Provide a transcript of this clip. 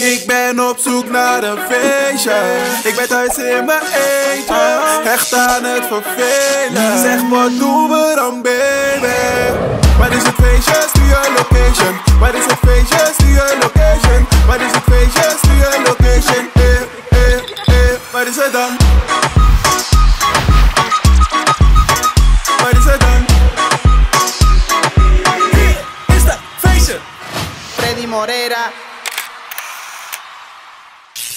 Ik ben op zoek naar een feestje. Ik ben thuis in mijn eentje. Hecht aan het vervelen. Zeg wat doen we dan, baby? Waar is het feestje? Stuur your location. Waar is het feestje? Stuur your location. Waar is het feestje? Stuur your location. Eh, eh, eh. Waar is het dan? Waar is het dan? Hier is de feestje. Freddy Morera.